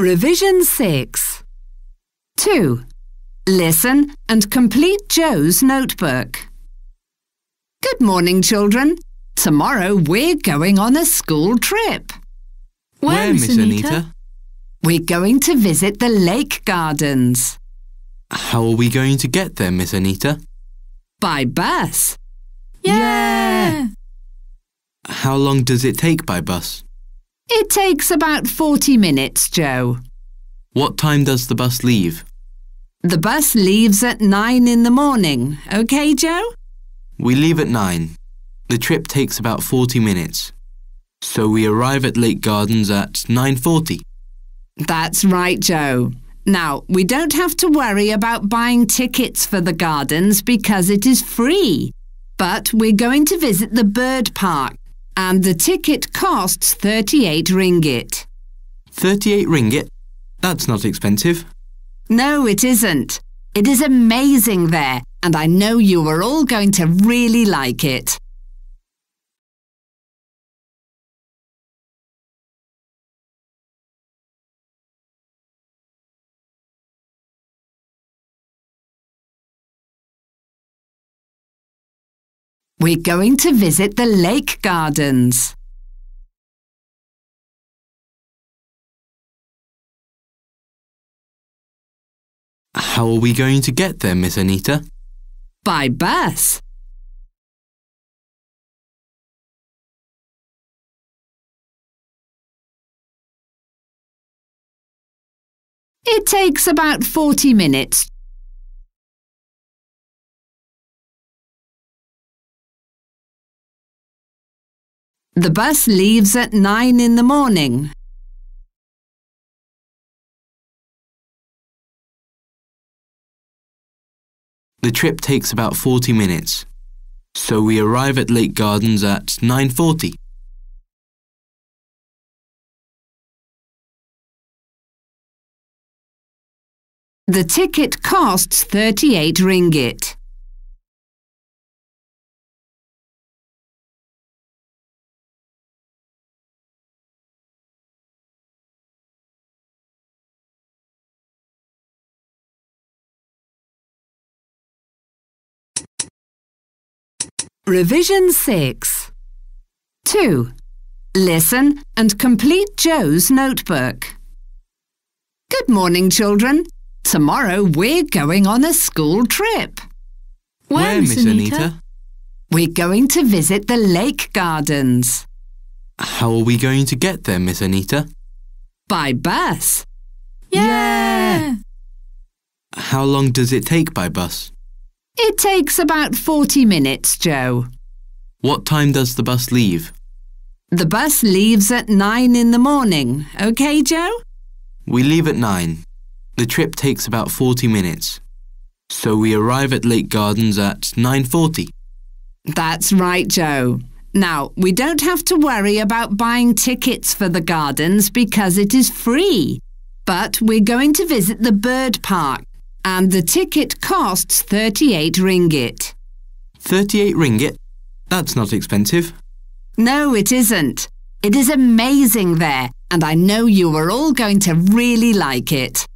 Revision 6. 2. Listen and complete Joe's notebook. Good morning, children. Tomorrow we're going on a school trip. Where, Miss Anita? We're going to visit the lake gardens. How are we going to get there, Miss Anita? By bus. Yeah! How long does it take by bus? It takes about 40 minutes, Joe. What time does the bus leave? The bus leaves at 9 in the morning. OK, Joe? We leave at 9. The trip takes about 40 minutes. So we arrive at Lake Gardens at 9.40. That's right, Joe. Now, we don't have to worry about buying tickets for the gardens because it is free. But we're going to visit the bird park and the ticket costs 38 ringgit. 38 ringgit? That's not expensive. No, it isn't. It is amazing there, and I know you are all going to really like it. We're going to visit the lake gardens. How are we going to get there, Miss Anita? By bus. It takes about 40 minutes The bus leaves at 9 in the morning. The trip takes about 40 minutes. So we arrive at Lake Gardens at 9.40. The ticket costs 38 ringgit. Revision 6. 2. Listen and complete Joe's notebook. Good morning, children. Tomorrow we're going on a school trip. Where, Where Miss Anita? Anita? We're going to visit the lake gardens. How are we going to get there, Miss Anita? By bus. Yeah! How long does it take by bus? It takes about 40 minutes, Joe. What time does the bus leave? The bus leaves at 9 in the morning. OK, Joe? We leave at 9. The trip takes about 40 minutes. So we arrive at Lake Gardens at 9.40. That's right, Joe. Now, we don't have to worry about buying tickets for the gardens because it is free. But we're going to visit the bird park and the ticket costs 38 ringgit. 38 ringgit? That's not expensive. No, it isn't. It is amazing there, and I know you are all going to really like it.